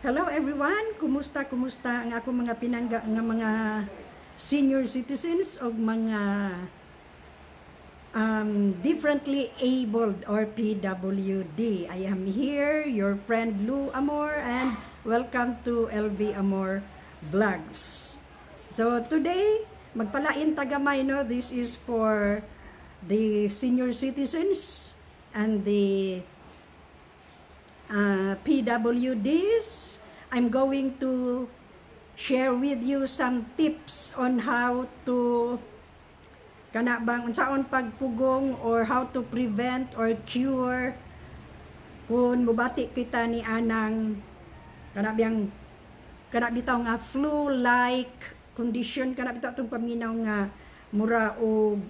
Hello everyone, kumusta kumusta ang ako mga pinangga nga mga senior citizens o mga um, differently abled or PWD. I am here, your friend Lou Amor and welcome to LB Amor Vlogs. So today, magpalain tagamay no, this is for the senior citizens and the uh, PWDs. I'm going to share with you some tips on how to kana bang unsaon pagpugong or how to prevent or cure kung mubati kita ni anang kana biyang kana bitaw nga flu like condition kana bitaw tong paminaw nga mura og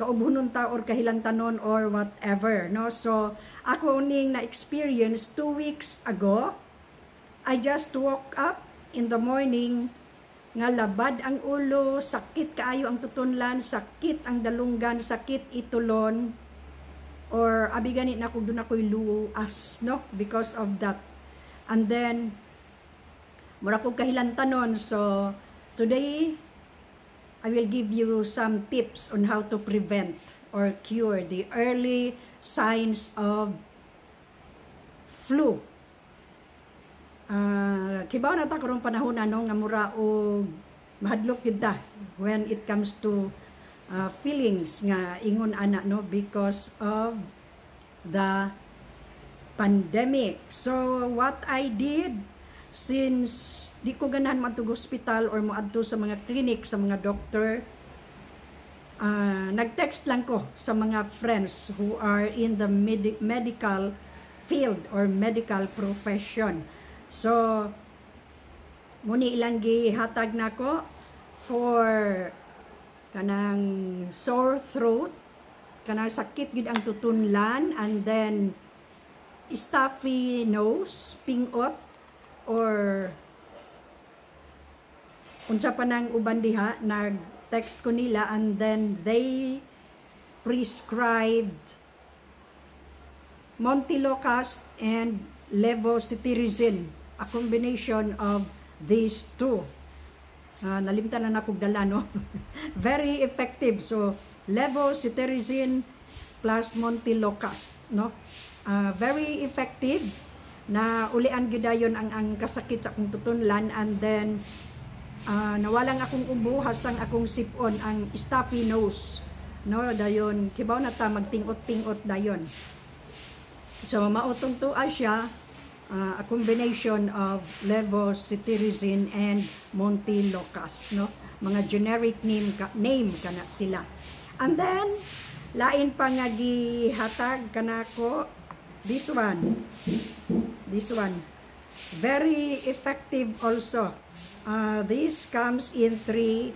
kaubhunon ta or kahilantanon or whatever no so ako ning na experience two weeks ago I just woke up in the morning nga labad ang ulo, sakit kaayo ang tutunlan, sakit ang dalunggan, sakit itulon, or abi gani na kung doon ako'y luas, no? Because of that. And then, mura kong kahilantanon. So, today, I will give you some tips on how to prevent or cure the early signs of flu. Uh, kibaw na ta karong panahon ano nga mura og mahadlok gyud ta when it comes to uh, feelings nga ingon ana no because of the pandemic. So what I did since di ko ganahan matug hospital or moadto sa mga clinic sa mga doctor uh, nag-text lang ko sa mga friends who are in the med medical field or medical profession. So, muni ilang gihatag nako for kanang sore throat, kanang sakit gid ang tutunlan and then stuffy nose, pingot or unsa pa nang uban diha nag text ko nila and then they prescribed Montelocast and levocetirizine a combination of these two. Uh, nalimtan na nakog dala, no? Very effective. So, levocetirizine plus montelocast, no? Uh, very effective na ulian gyudayon ang ang kasakit sa akong tutunlan and then uh, nawalang akong ubo hastang akong sipon ang stuffy nose. No dayon kibaw na ta magtingot-tingot dayon. So mautong tuwa siya uh, a combination of levocetirizine and montelocast no? Mga generic name ka, name kana sila. And then lain pa nga gihatag kanako this one this one very effective also uh, this comes in three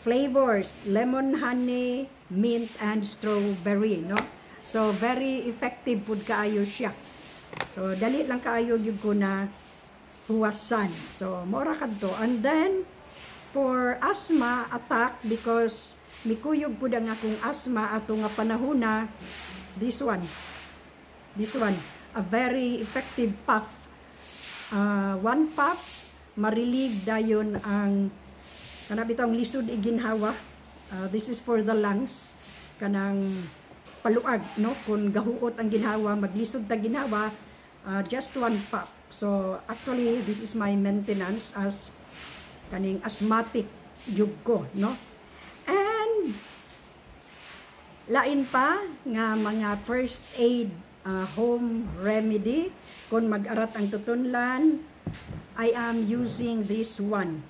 flavors lemon honey mint and strawberry no so very effective food kaayo siya So, dali lang kaayo yung ko na huwasan. So, mora kadto. And then, for asthma attack, because mikuyog po ang akong asthma ato nga panahuna, this one. This one. A very effective puff. Uh, one puff, marilig dayon ang kanabitang lisod iginhawa. Uh, this is for the lungs. Kanang paluag, no? Kung gahuot ang ginhawa, maglisod ta ginhawa, uh, just one puff. So, actually, this is my maintenance as kaning asthmatic yug ko, no? And, lain pa nga mga first aid uh, home remedy kung mag-arat ang tutunlan, I am using this one.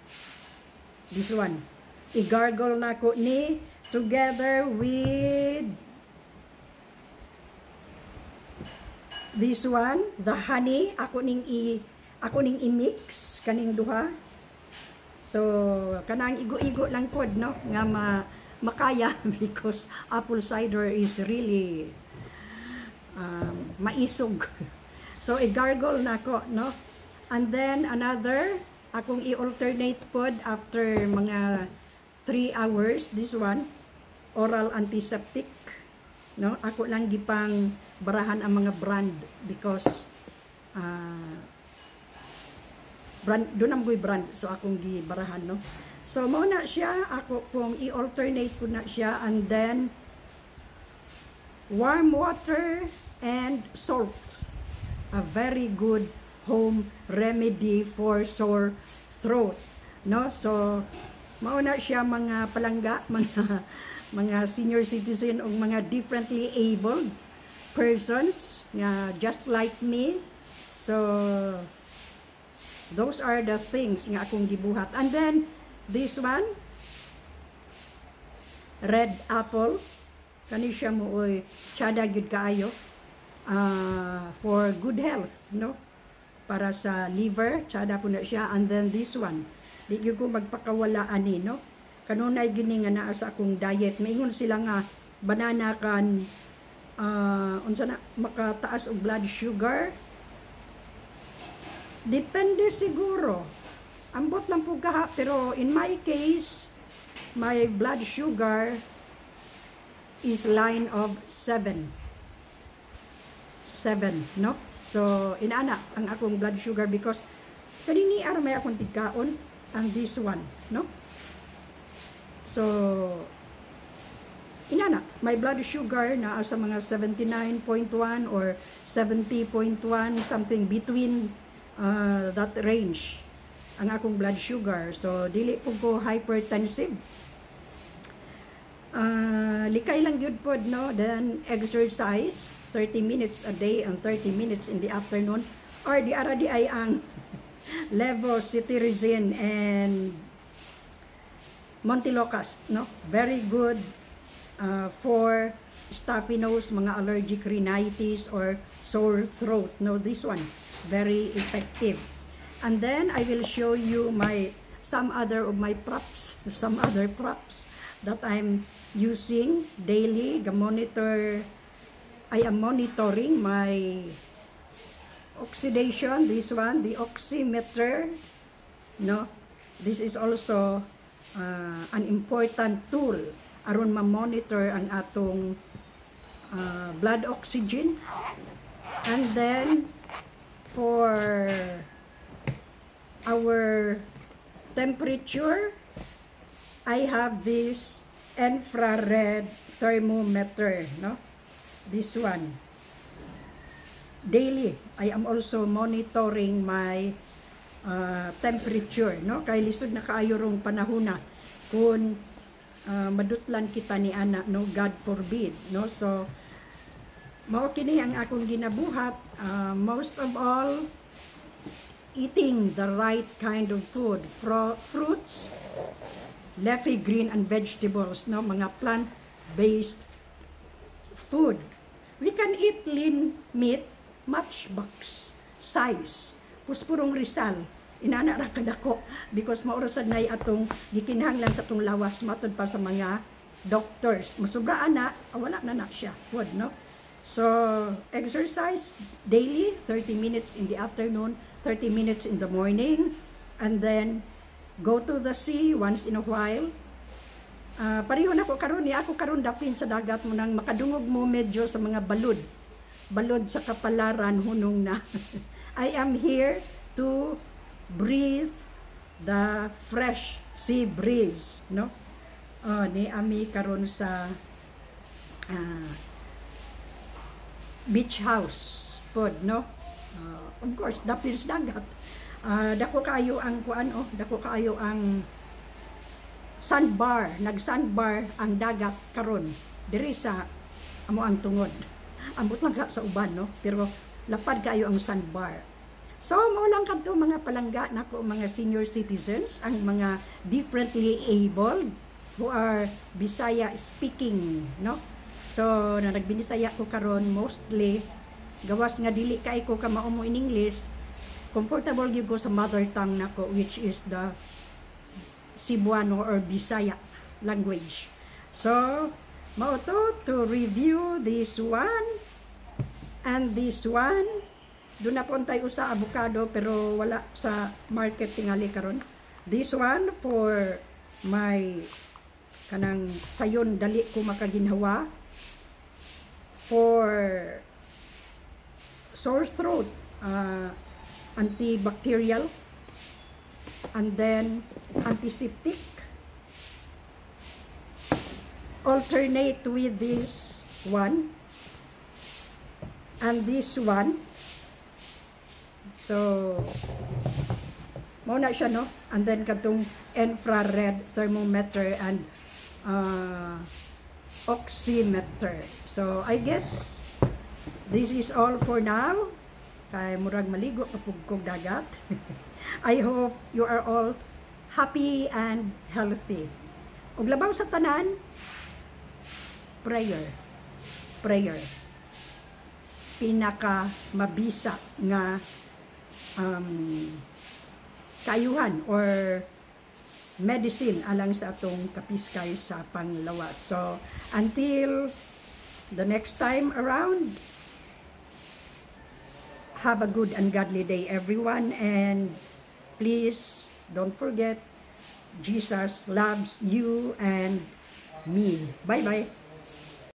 This one. I-gargle na ko ni together with this one, the honey, ako ning i ako ning i-mix kaning duha. So, kanang igo-igo lang pod no nga ma makaya because apple cider is really um, maisog. So, i-gargle na ko, no? And then, another, akong i-alternate pod after mga 3 hours, this one, oral antiseptic no ako lang gipang barahan ang mga brand because uh, brand do na mo'y brand so akong gibarahan no so mao na siya ako kung i-alternate ko na siya and then warm water and salt. A very good home remedy for sore throat. No so mao na siya mga palangga mga mga senior citizen o mga differently abled persons nga just like me. So those are the things nga akong gibuhat. And then this one red apple. Kani siya mo oy tsada gyud kaayo uh, for good health no? Para sa liver tsada po na siya. And then this one di ko magpakawala ani no? Kanunay gini nga naa sa akong diet. Maingon sila nga banana kan uh, unsa na makataas og blood sugar. Depende siguro. Ambot lang po kaha pero in my case my blood sugar is line of 7 7 no so inana ang akong blood sugar because kanini ara may akong tigkaon ang this one no So, inana, my blood sugar na sa mga 79.1 or 70.1, something between uh, that range ang akong blood sugar. So, dili po ko hypertensive. Uh, likay lang yun po, no? Then, exercise, 30 minutes a day and 30 minutes in the afternoon. Or di ara di ay ang levocetirizine and Montelocast, no? Very good uh, for stuffy nose, mga allergic rhinitis or sore throat. No, this one, very effective. And then I will show you my some other of my props, some other props that I'm using daily. The monitor, I am monitoring my oxidation. This one, the oximeter. No, this is also uh, an important tool aron ma-monitor ang atong uh, blood oxygen and then for our temperature I have this infrared thermometer no? This one. Daily I am also monitoring my uh, temperature no? Kay lisod na kaayo rong panahona kun uh, madutlan kita ni ana no? God forbid no? So mao kini ang akong ginabuhat. Uh, most of all eating the right kind of food. Fruits leafy green and vegetables no? Mga plant based food. We can eat lean meat matchbox size puspurong Rizal. Inana ra kadako because maurasad nay atong gikinahanglan sa atong lawas matud pa sa mga doctors. Masubra ana ah, wala na na siya. Food no? So exercise daily 30 minutes in the afternoon 30 minutes in the morning and then go to the sea once in a while uh, pareho na ko karon ni ako karon dapin sa dagat mo nang makadungog mo medyo sa mga balod balod sa kapalaran hunong na I am here to breathe the fresh sea breeze, no? Oh, ni ami karon sa uh, beach house pod, no? Uh, of course, dapil sa dagat. Uh, dako kayo ang kuan oh, dako kayo ang sandbar, nag-sandbar ang dagat karon diri sa amo ang tungod. Ambot lang sa uban, no? Pero lapad kayo ang sandbar. So, mo lang kadto mga palangga nako mga senior citizens, ang mga differently abled who are Bisaya speaking, no? So, na nagbinisaya ko karon mostly gawas nga dili kay ko ka maumo in English, comfortable gyud ko sa mother tongue nako which is the Cebuano or Bisaya language. So, mao to to review this one. And this one doon na puntay usa avocado pero wala sa market tingali karon. This one for my kanang sayon dali ko makaginhawa. For sore throat uh, antibacterial and then antiseptic. Alternate with this one and this one. So, mo siya, no? And then katong infrared thermometer and uh, oximeter. So, I guess this is all for now. Kay murag maligo kapag dagat. I hope you are all happy and healthy. Ug labaw sa tanan, prayer. Prayer. Pinaka mabisa nga um, kayuhan or medicine alang sa atong kapiskay sa panglawas. So, until the next time around, have a good and godly day everyone and please don't forget Jesus loves you and me. Bye-bye.